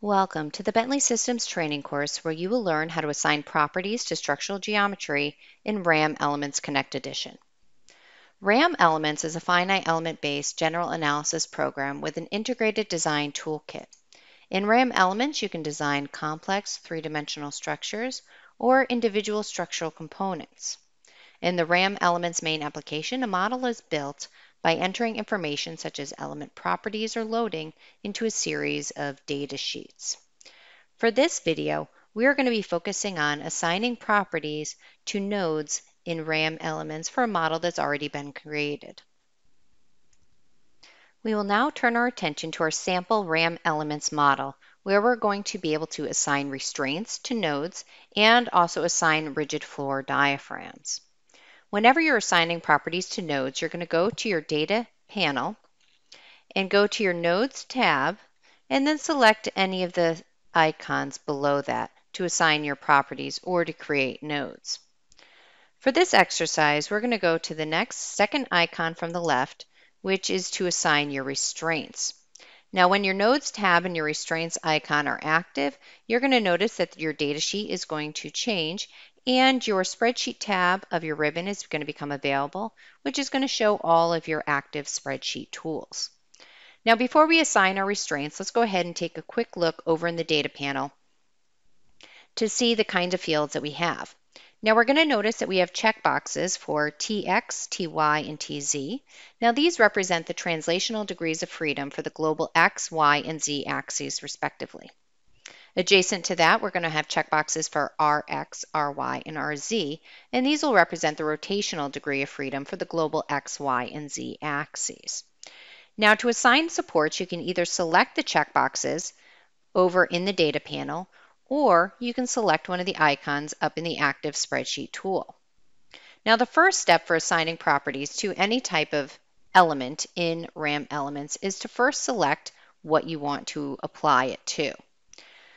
Welcome to the Bentley Systems training course where you will learn how to assign properties to structural geometry in RAM Elements Connect Edition. RAM Elements is a finite element-based general analysis program with an integrated design toolkit. In RAM Elements, you can design complex three-dimensional structures or individual structural components. In the RAM Elements main application, a model is built by entering information such as element properties or loading into a series of data sheets. For this video, we are going to be focusing on assigning properties to nodes in RAM elements for a model that's already been created. We will now turn our attention to our sample RAM elements model, where we're going to be able to assign restraints to nodes and also assign rigid floor diaphragms. Whenever you're assigning properties to nodes, you're going to go to your data panel and go to your nodes tab and then select any of the icons below that to assign your properties or to create nodes. For this exercise, we're going to go to the next second icon from the left, which is to assign your restraints. Now, when your Nodes tab and your Restraints icon are active, you're going to notice that your datasheet is going to change and your spreadsheet tab of your ribbon is going to become available, which is going to show all of your active spreadsheet tools. Now, before we assign our restraints, let's go ahead and take a quick look over in the data panel to see the kinds of fields that we have. Now we're going to notice that we have checkboxes for TX, TY, and TZ. Now these represent the translational degrees of freedom for the global X, Y, and Z axes respectively. Adjacent to that, we're going to have checkboxes for Rx, Ry, and Rz, and these will represent the rotational degree of freedom for the global X, Y, and Z axes. Now to assign supports, you can either select the checkboxes over in the data panel, or you can select one of the icons up in the Active Spreadsheet tool. Now the first step for assigning properties to any type of element in RAM Elements is to first select what you want to apply it to.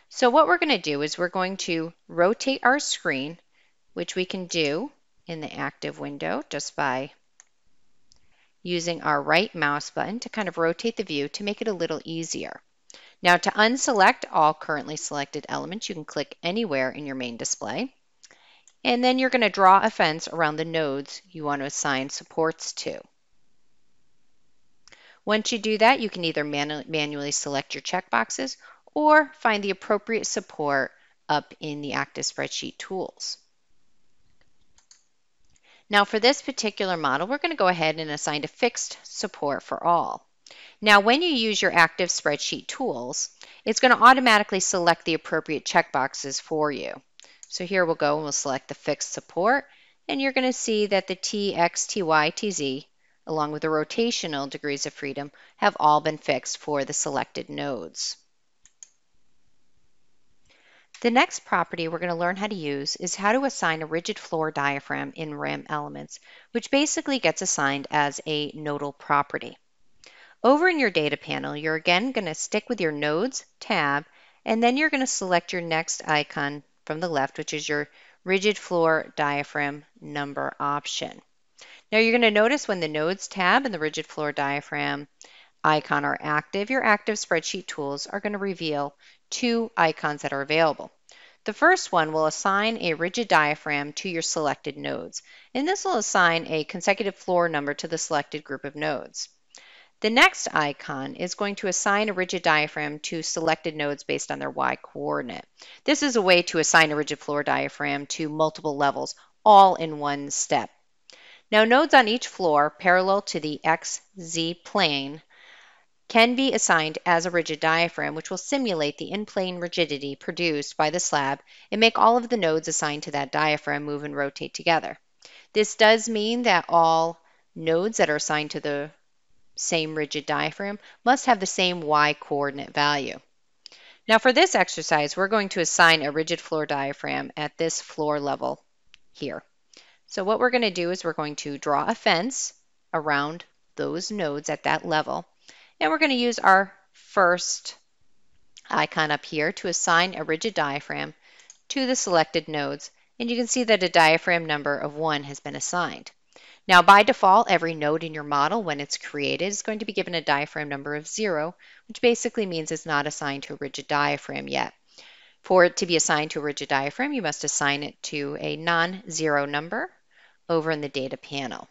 So what we're going to do is we're going to rotate our screen, which we can do in the active window just by using our right mouse button to kind of rotate the view to make it a little easier. Now to unselect all currently selected elements, you can click anywhere in your main display. And then you're going to draw a fence around the nodes you want to assign supports to. Once you do that, you can either manu manually select your checkboxes or find the appropriate support up in the Active Spreadsheet tools. Now for this particular model, we're going to go ahead and assign a fixed support for all. Now when you use your Active Spreadsheet tools, it's going to automatically select the appropriate checkboxes for you. So here we'll go and we'll select the fixed support, and you're going to see that the T, X, T, Y, T, Z, along with the rotational degrees of freedom, have all been fixed for the selected nodes. The next property we're going to learn how to use is how to assign a rigid floor diaphragm in RAM elements, which basically gets assigned as a nodal property. Over in your data panel, you're again going to stick with your Nodes tab, and then you're going to select your next icon from the left, which is your rigid floor diaphragm number option. Now you're going to notice when the Nodes tab and the rigid floor diaphragm icon are active, your active spreadsheet tools are going to reveal two icons that are available. The first one will assign a rigid diaphragm to your selected nodes, and this will assign a consecutive floor number to the selected group of nodes. The next icon is going to assign a rigid diaphragm to selected nodes based on their y coordinate. This is a way to assign a rigid floor diaphragm to multiple levels, all in one step. Now nodes on each floor parallel to the XZ plane can be assigned as a rigid diaphragm, which will simulate the in-plane rigidity produced by the slab and make all of the nodes assigned to that diaphragm move and rotate together. This does mean that all nodes that are assigned to the same rigid diaphragm must have the same y coordinate value. Now for this exercise, we're going to assign a rigid floor diaphragm at this floor level here. So what we're going to do is we're going to draw a fence around those nodes at that level. And we're going to use our first icon up here to assign a rigid diaphragm to the selected nodes. And you can see that a diaphragm number of 1 has been assigned. Now, by default, every node in your model, when it's created, is going to be given a diaphragm number of zero, which basically means it's not assigned to a rigid diaphragm yet. For it to be assigned to a rigid diaphragm, you must assign it to a non-zero number over in the data panel.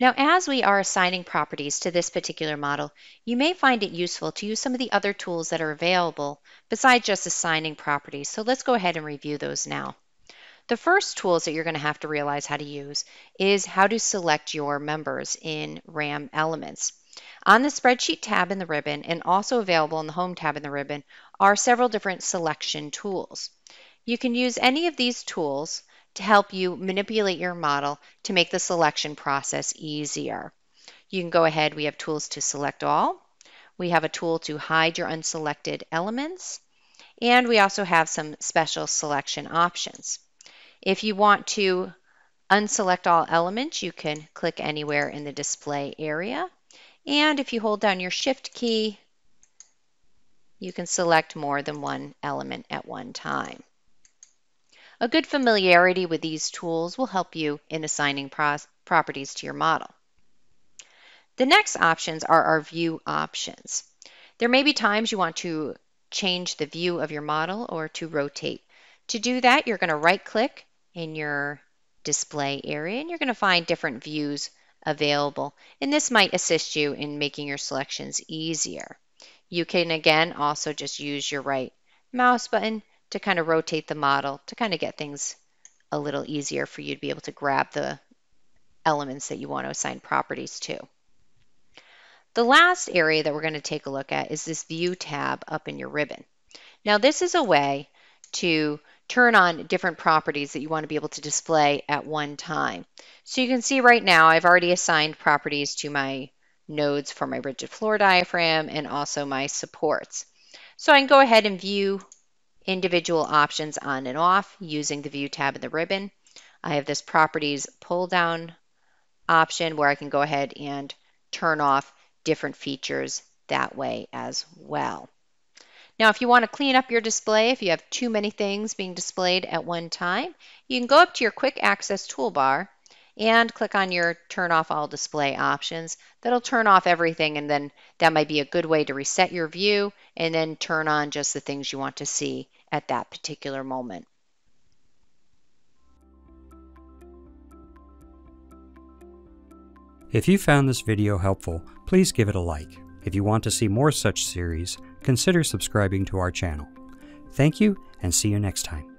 Now, as we are assigning properties to this particular model, you may find it useful to use some of the other tools that are available besides just assigning properties. So let's go ahead and review those now. The first tools that you're going to have to realize how to use is how to select your members in RAM Elements. On the Spreadsheet tab in the ribbon and also available in the Home tab in the ribbon are several different selection tools. You can use any of these tools to help you manipulate your model to make the selection process easier. You can go ahead, we have tools to select all, we have a tool to hide your unselected elements, and we also have some special selection options. If you want to unselect all elements, you can click anywhere in the display area. And if you hold down your Shift key, you can select more than one element at one time. A good familiarity with these tools will help you in assigning properties to your model. The next options are our view options. There may be times you want to change the view of your model or to rotate. To do that, you're going to right click in your display area and you're going to find different views available. And this might assist you in making your selections easier. You can again also just use your right mouse button to kind of rotate the model to kind of get things a little easier for you to be able to grab the elements that you want to assign properties to. The last area that we're going to take a look at is this View tab up in your ribbon. Now this is a way to turn on different properties that you want to be able to display at one time. So you can see right now I've already assigned properties to my nodes for my rigid floor diaphragm and also my supports. So I can go ahead and view individual options on and off using the View tab in the ribbon. I have this Properties pull down option where I can go ahead and turn off different features that way as well. Now, if you want to clean up your display, if you have too many things being displayed at one time, you can go up to your quick access toolbar and click on your turn off all display options. That'll turn off everything and then that might be a good way to reset your view and then turn on just the things you want to see at that particular moment. If you found this video helpful, please give it a like. If you want to see more such series, consider subscribing to our channel. Thank you and see you next time.